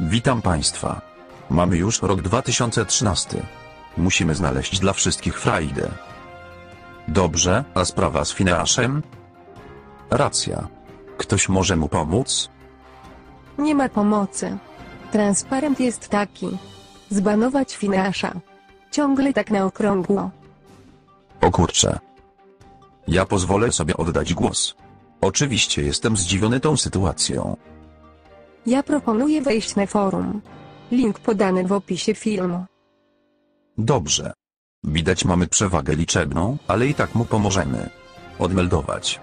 Witam Państwa. Mamy już rok 2013. Musimy znaleźć dla wszystkich frajdę. Dobrze, a sprawa z Fineaszem? Racja. Ktoś może mu pomóc? Nie ma pomocy. Transparent jest taki. Zbanować Finasza. Ciągle tak na okrągło. O kurcze. Ja pozwolę sobie oddać głos. Oczywiście jestem zdziwiony tą sytuacją. Ja proponuję wejść na forum. Link podany w opisie filmu. Dobrze. Widać mamy przewagę liczebną, ale i tak mu pomożemy. Odmeldować.